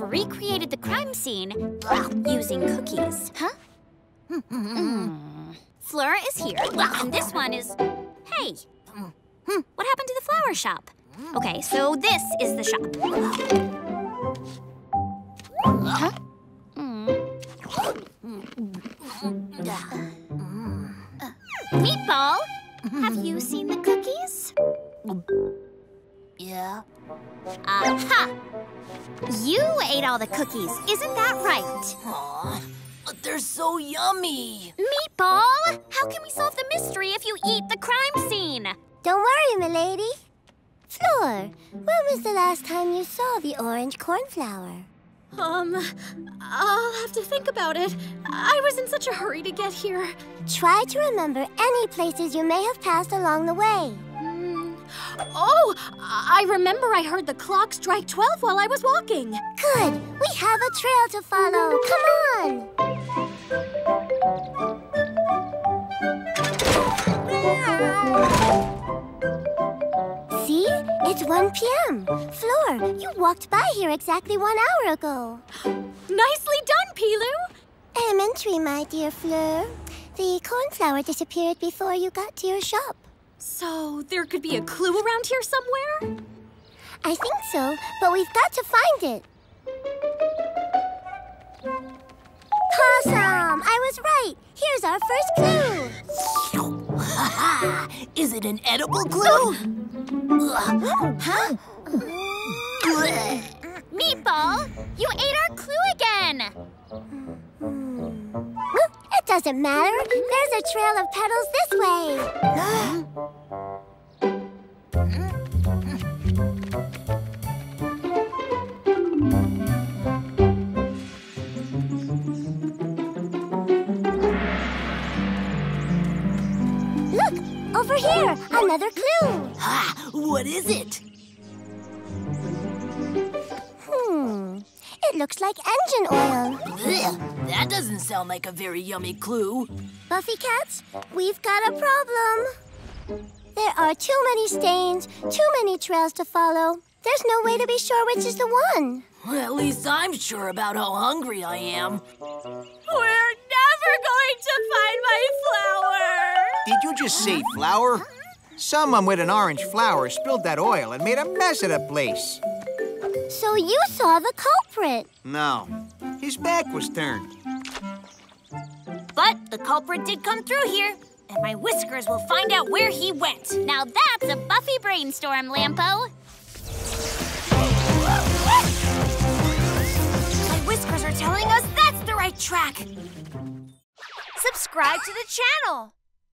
have recreated the crime scene using cookies. Huh? Mm. Fleur is here, and this one is... Hey, what happened to the flower shop? Okay, so this is the shop. Huh? Meatball, have you seen the cookies? Yeah? Aha! You ate all the cookies, isn't that right? Aw, but they're so yummy. Meatball, how can we solve the mystery if you eat the crime scene? Don't worry, Milady. Fleur, when was the last time you saw the orange cornflower? Um, I'll have to think about it. I was in such a hurry to get here. Try to remember any places you may have passed along the way. Mm. Oh, Oh, I remember I heard the clock strike 12 while I was walking. Good. We have a trail to follow. Come on. See? It's 1 p.m. Fleur, you walked by here exactly one hour ago. Nicely done, Pilou. Elementary, my dear Fleur. The cornflower disappeared before you got to your shop. So there could be a clue around here somewhere? I think so, but we've got to find it. Awesome! I was right. Here's our first clue. Ha Is it an edible clue? Huh? Meatball, you ate our clue again! It doesn't matter. There's a trail of petals this way. Look, over here, another clue. Ha! What is it? Hmm. It looks like engine oil. Blech, that doesn't sound like a very yummy clue. Buffycats, we've got a problem. There are too many stains, too many trails to follow. There's no way to be sure which is the one. Well, at least I'm sure about how hungry I am. We're never going to find my flower! Did you just say flower? Someone with an orange flower spilled that oil and made a mess of the place. So you saw the culprit? No. His back was turned. But the culprit did come through here, and my whiskers will find out where he went. Now that's a Buffy brainstorm, Lampo. My whiskers are telling us that's the right track. Subscribe to the channel.